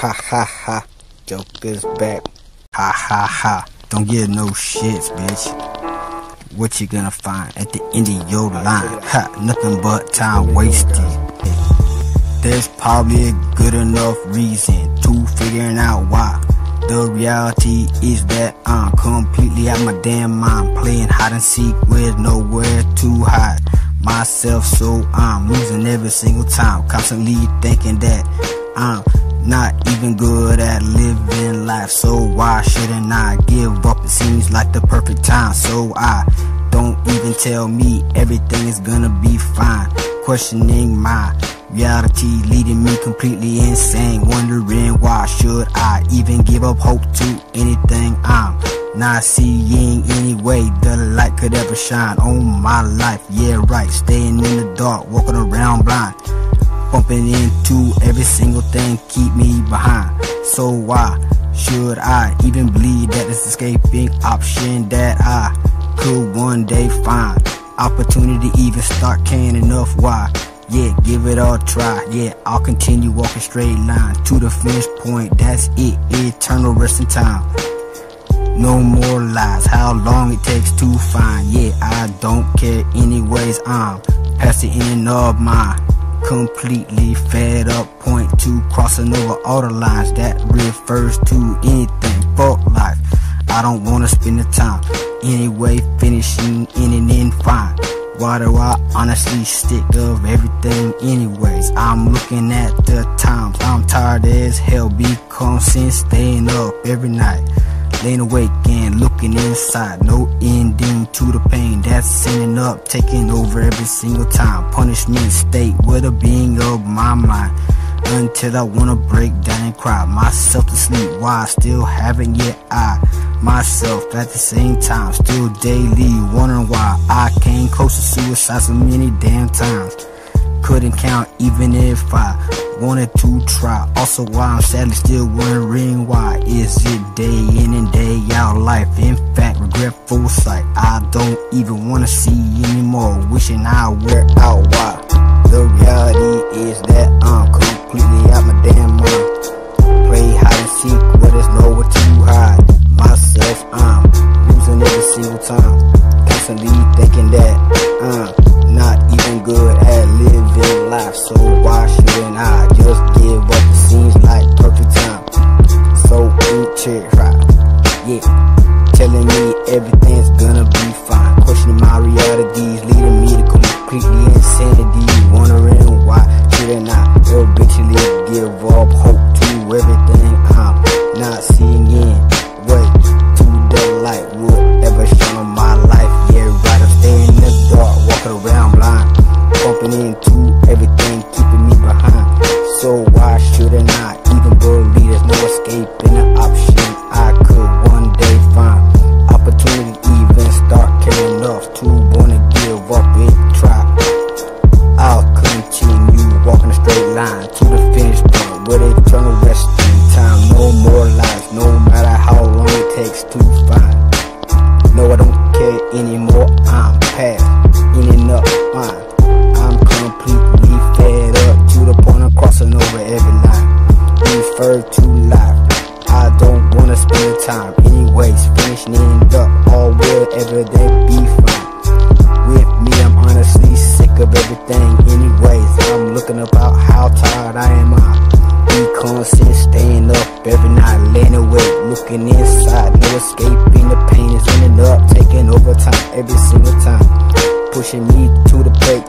Ha ha ha. Joker's back. Ha ha ha. Don't give no shits, bitch. What you gonna find at the end of your line? Ha, nothing but time wasted. There's probably a good enough reason to figuring out why. The reality is that I'm completely out my damn mind, playing hide and seek with nowhere to hide myself, so I'm losing every single time. Constantly thinking that I'm not even good at living life, so why shouldn't I give up? It seems like the perfect time, so I don't even tell me everything is gonna be fine. Questioning my reality, leading me completely insane. Wondering why should I even give up hope to anything I'm not seeing anyway. The light could ever shine on my life. Yeah, right. Staying in the dark, walking around blind. Bumping into every single thing, keep me behind. So why should I even believe that this escaping option that I could one day find? Opportunity even start caring enough. Why? Yeah, give it all a try. Yeah, I'll continue walking straight line to the finish point. That's it. Eternal rest in time. No more lies. How long it takes to find? Yeah, I don't care. Anyways, I'm past the end of my completely fed up. Two, crossing over all the lines that refers to anything fuck life. I don't wanna spend the time anyway finishing in and in fine. Why do I honestly stick of everything anyways? I'm looking at the times. I'm tired as hell because since staying up every night laying awake and looking inside. No ending to the pain that's sending up, taking over every single time. Punishment state with a being of my mind. Until I wanna break down and cry myself to sleep while I still haven't yet I myself at the same time still daily wondering why I came close to suicide so many damn times couldn't count even if I wanted to try. Also, why I'm sadly still wondering why is it day in and day life? In fact, regretful sight. I don't even wanna see anymore. Wishing I were out. Why? Bumping inside, no escaping. The pain is ending up, taking over time every single time, pushing me to the break,